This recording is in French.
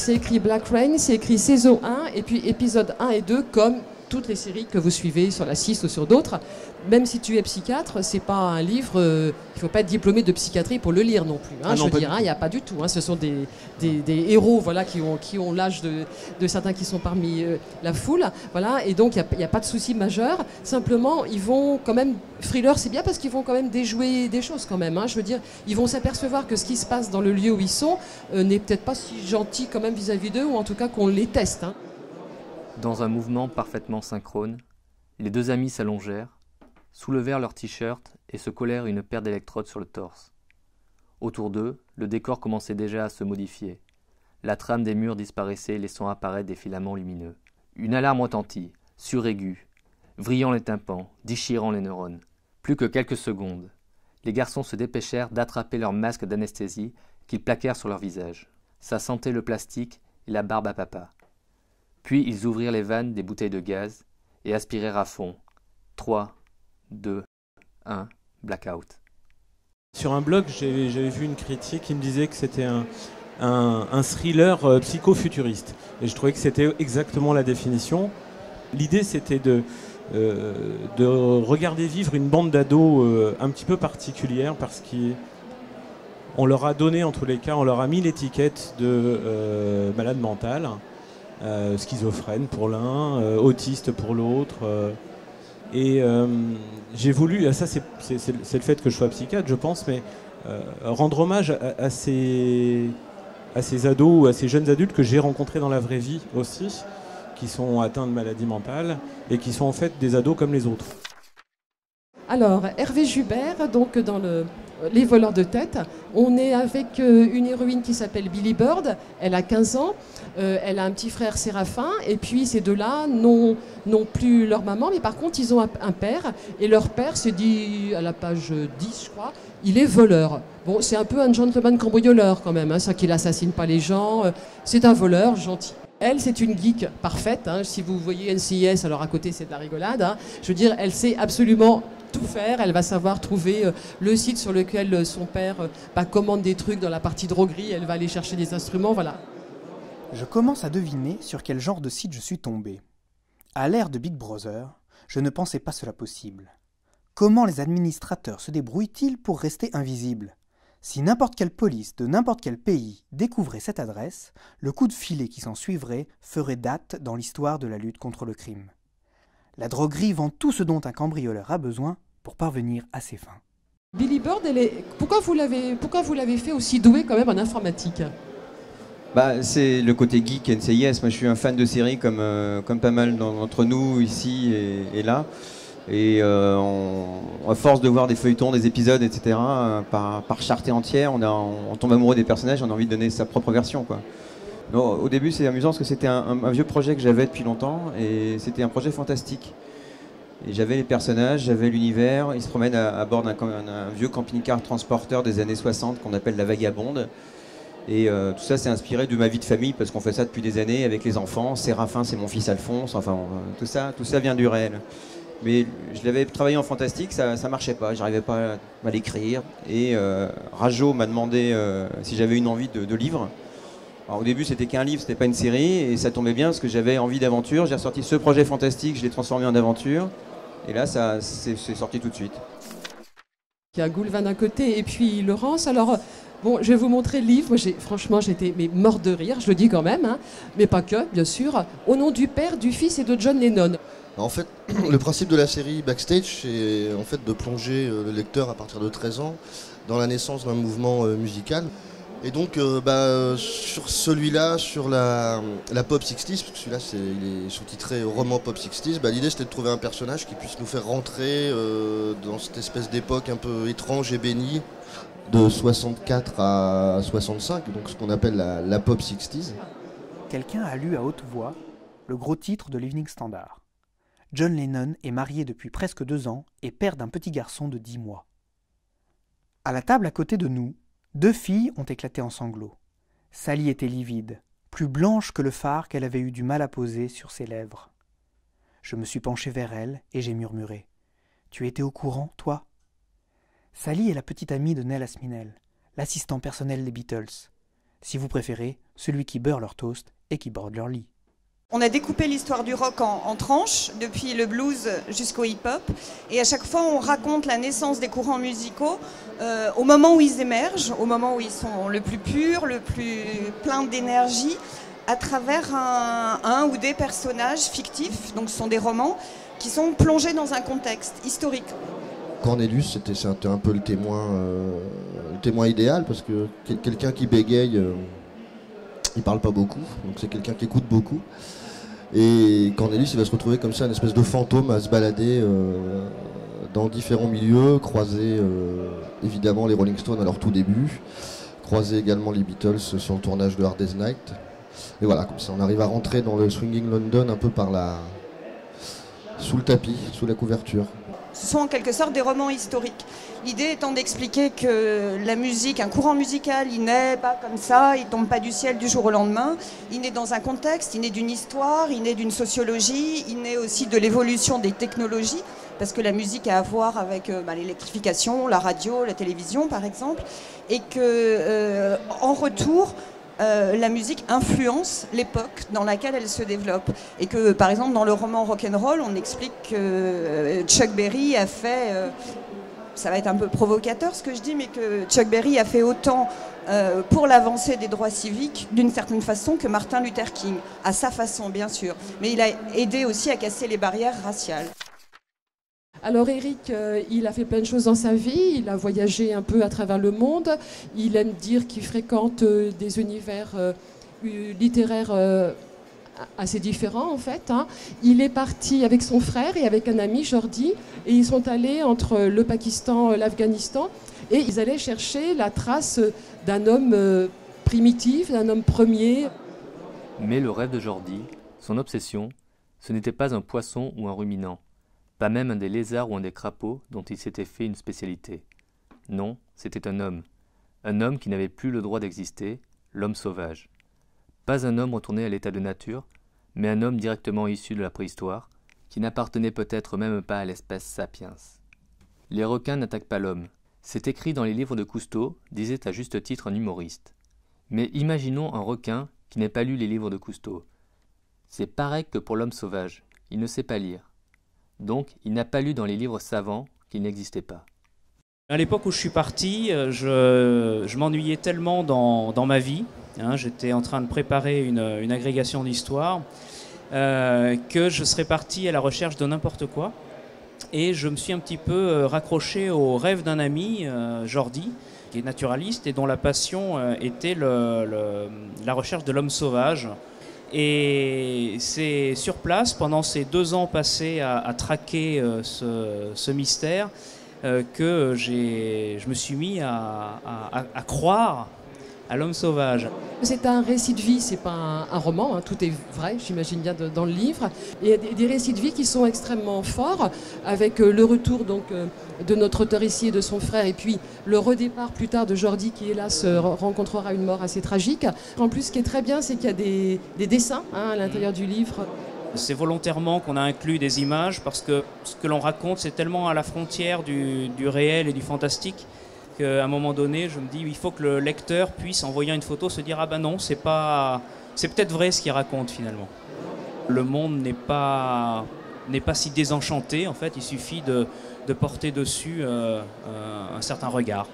c'est écrit Black Rain, c'est écrit saison 1 et puis épisode 1 et 2 comme toutes les séries que vous suivez sur la 6 ou sur d'autres. Même si tu es psychiatre, c'est pas un livre, euh, il ne faut pas être diplômé de psychiatrie pour le lire non plus. Hein, Ah non, je veux dire, il n'y a pas du tout. hein. ce sont des, des- des héros voilà, qui ont, qui ont l'âge de, de certains qui sont parmi euh, la foule. Voilà, et donc il n'y a, pas de souci majeur. Simplement, ils vont quand même. Thriller, c'est bien parce qu'ils vont quand même déjouer des choses quand même. hein. Je veux dire, ils vont s'apercevoir que ce qui se passe dans le lieu où ils sont euh, n'est peut-être pas si gentil quand même vis-à-vis d'eux, ou en tout cas qu'on les teste. Dans un mouvement parfaitement synchrone, les deux amis s'allongèrent, soulevèrent leur t-shirt et se collèrent une paire d'électrodes sur le torse. Autour d'eux, le décor commençait déjà à se modifier. La trame des murs disparaissait, laissant apparaître des filaments lumineux. Une alarme retentit, suraiguë, vrillant les tympans, déchirant les neurones. Plus que quelques secondes. Les garçons se dépêchèrent d'attraper leur masque d'anesthésie qu'ils plaquèrent sur leur visage. Ça sentait le plastique et la barbe à papa. Puis ils ouvrirent les vannes des bouteilles de gaz et aspirèrent à fond. 3, 2, 1, blackout. Sur un blog, j'avais vu une critique qui me disait que c'était un, thriller euh, psychofuturiste. Et je trouvais que c'était exactement la définition. L'idée, c'était de, euh, de regarder vivre une bande d'ados euh, un petit peu particulière parce qu'on leur a donné, en tous les cas, on leur a mis l'étiquette de malade mental, euh, schizophrène pour l'un, euh, autiste pour l'autre. euh, et j'ai voulu, ah, ça c'est le fait que je sois psychiatre, je pense, mais rendre hommage à, à ces, à ces ados ou à ces jeunes adultes que j'ai rencontrés dans la vraie vie aussi, qui sont atteints de maladies mentales et qui sont en fait des ados comme les autres. Alors, Hervé Jubert, donc dans le, Les voleurs de tête, on est avec euh, une héroïne qui s'appelle Billy Bird, elle a 15 ans, euh, elle a un petit frère Séraphin, et puis ces deux-là n'ont plus leur maman, mais par contre ils ont un, père, et leur père s'est dit à la page 10, je crois, il est voleur. Bon, c'est un peu un gentleman cambrioleur quand même, hein, ça qu'il assassine pas les gens, euh, c'est un voleur gentil. Elle, c'est une geek parfaite. hein. Si vous voyez NCIS, alors à côté, c'est de la rigolade. hein. Je veux dire, elle sait absolument Elle va savoir trouver euh, le site sur lequel euh, son père euh, bah, commande des trucs dans la partie droguerie. Elle va aller chercher des instruments. Voilà. Je commence à deviner sur quel genre de site je suis tombé. À l'ère de Big Brother, je ne pensais pas cela possible. Comment les administrateurs se débrouillent-ils pour rester invisibles? Si n'importe quelle police de n'importe quel pays découvrait cette adresse, le coup de filet qui s'en suivrait ferait date dans l'histoire de la lutte contre le crime. La droguerie vend tout ce dont un cambrioleur a besoin pour parvenir à ses fins. Billy Bird, elle est... pourquoi vous l'avez pourquoi vous l'avez fait aussi doué quand même en informatique? Bah, c'est le côté geek NCIS. Moi, je suis un fan de séries comme, euh, comme pas mal d'entre nous ici et, et là. Et euh, on- à force de voir des feuilletons, des épisodes, etc., euh, par, par charte entière, on, a, on tombe amoureux des personnages, on a envie de donner sa propre version. Quoi. Au début, c'est amusant parce que c'était un, un- un vieux projet que j'avais depuis longtemps et c'était un projet fantastique. Et j'avais les personnages, j'avais l'univers. Ils se promènent à, bord d'un vieux camping-car transporteur des années 60 qu'on appelle la Vagabonde. Et euh, tout ça, c'est inspiré de ma vie de famille parce qu'on fait ça depuis des années avec les enfants. Séraphin, c'est mon fils Alphonse. Enfin, euh, tout ça, tout ça vient du réel. Mais je l'avais travaillé en fantastique, ça, ça marchait pas. J'arrivais pas à l'écrire. Et euh, Rajo m'a demandé si j'avais une envie de, livre. Au début, c'était qu'un livre, c'était pas une série, et ça tombait bien parce que j'avais envie d'aventure. J'ai ressorti ce projet fantastique, je l'ai transformé en aventure. Et là, ça, c'est c'est sorti tout de suite. Il y a Goulvan d'un côté et puis Laurence. Alors, bon, je vais vous montrer le livre. Moi, j'ai, franchement, j'étais mais mort de rire, je le dis quand même, hein. mais pas que, bien sûr. Au nom du Père, du Fils et de John Lennon. En fait, le principe de la série Backstage, c'est en fait de plonger euh, le lecteur à partir de 13 ans dans la naissance d'un mouvement euh, musical. Et donc, euh, bah, sur celui-là, sur la, la Pop 60s, parce que celui-là, c'est, il est sous-titré roman Pop 60s, bah, l'idée c'était de trouver un personnage qui puisse nous faire rentrer euh, dans cette espèce d'époque un peu étrange et bénie, de 64 à 65, donc ce qu'on appelle la, la Pop 60s. Quelqu'un a lu à haute voix le gros titre de l'Evening Standard. John Lennon est marié depuis presque deux ans et père d'un petit garçon de dix mois. À la table à côté de nous, deux filles ont éclaté en sanglots. Sally était livide, plus blanche que le phare qu'elle avait eu du mal à poser sur ses lèvres. Je me suis penché vers elle et j'ai murmuré. Tu étais au courant, toi? Sally est la petite amie de Nell Aspinall, l'assistant personnel des Beatles. Si vous préférez, celui qui beurre leur toast et qui borde leur lit. On a découpé l'histoire du rock en, tranches, depuis le blues jusqu'au hip-hop. Et à chaque fois, on raconte la naissance des courants musicaux euh, au moment où ils émergent, au moment où ils sont le plus purs, le plus plein d'énergie, à travers un, ou des personnages fictifs, donc ce sont des romans, qui sont plongés dans un contexte historique. Cornelius, c'était un peu le témoin, euh, le témoin idéal, parce que quelqu'un qui bégaye, euh, il parle pas beaucoup, donc c'est quelqu'un qui écoute beaucoup. Et Cornelius, il va se retrouver comme ça, une espèce de fantôme à se balader euh, dans différents milieux, croiser évidemment les Rolling Stones à leur tout début, croiser également les Beatles sur le tournage de Hard Day's Night. Et voilà, comme ça, on arrive à rentrer dans le Swinging London un peu par la, sous le tapis, sous la couverture. Ce sont en quelque sorte des romans historiques. L'idée étant d'expliquer que la musique, un courant musical, il n'est pas comme ça, il tombe pas du ciel du jour au lendemain. Il naît dans un contexte, il naît d'une histoire, il naît d'une sociologie, il naît aussi de l'évolution des technologies, parce que la musique a à voir avec euh, bah, l'électrification, la radio, la télévision par exemple, et que euh, en retour, euh, la musique influence l'époque dans laquelle elle se développe. Et que, par exemple, dans le roman Rock'n'Roll, on explique que euh, Chuck Berry a fait. Euh, ça va être un peu provocateur ce que je dis, mais que Chuck Berry a fait autant pour l'avancée des droits civiques, d'une certaine façon, que Martin Luther King, à sa façon, bien sûr. Mais il a aidé aussi à casser les barrières raciales. Alors Eric, euh, il a fait plein de choses dans sa vie, il a voyagé un peu à travers le monde, il aime dire qu'il fréquente euh, des univers euh, littéraires assez différents en fait. Hein. Il est parti avec son frère et avec un ami, Jordi, et ils sont allés entre le Pakistan, l'Afghanistan, et ils allaient chercher la trace d'un homme primitif, d'un homme premier. Mais le rêve de Jordi, son obsession, ce n'était pas un poisson ou un ruminant pas même un des lézards ou un des crapauds dont il s'était fait une spécialité. Non, c'était un homme. Un homme qui n'avait plus le droit d'exister, l'homme sauvage. Pas un homme retourné à l'état de nature, mais un homme directement issu de la préhistoire, qui n'appartenait peut-être même pas à l'espèce sapiens. Les requins n'attaquent pas l'homme. C'est écrit dans les livres de Cousteau, disait à juste titre un humoriste. Mais imaginons un requin qui n'ait pas lu les livres de Cousteau. C'est pareil que pour l'homme sauvage. Il ne sait pas lire. Donc, il n'a pas lu dans les livres savants qu'il n'existait pas. À l'époque où je suis parti, euh, je, m'ennuyais tellement dans, ma vie, hein, j'étais en train de préparer une, agrégation d'histoire, euh, que je serais parti à la recherche de n'importe quoi. Et je me suis un petit peu euh, raccroché au rêve d'un ami, Jordi, qui est naturaliste et dont la passion était la recherche de l'homme sauvage. Et c'est sur place, pendant ces deux ans passés à, traquer euh, ce, mystère, euh, que je me suis mis à, à croire à l'homme sauvage. C'est un récit de vie, c'est pas un, roman, hein. tout est vrai, j'imagine bien dans le livre. il y a des, récits de vie qui sont extrêmement forts, avec euh, le retour donc euh, de notre auteur ici et de son frère, et puis le redépart plus tard de Jordi qui hélas rencontrera une mort assez tragique. En plus, ce qui est très bien, c'est qu'il y a des, dessins hein, à l'intérieur du livre. C'est volontairement qu'on a inclus des images parce que ce que l'on raconte, c'est tellement à la frontière du réel et du fantastique à un moment donné, je me dis, il faut que le lecteur puisse, en voyant une photo, se dire, ah ben non, c'est pas, c'est peut-être vrai ce qu'il raconte finalement. Le monde n'est pas, n'est pas si désenchanté, en fait, il suffit de, porter dessus euh, euh, un certain regard.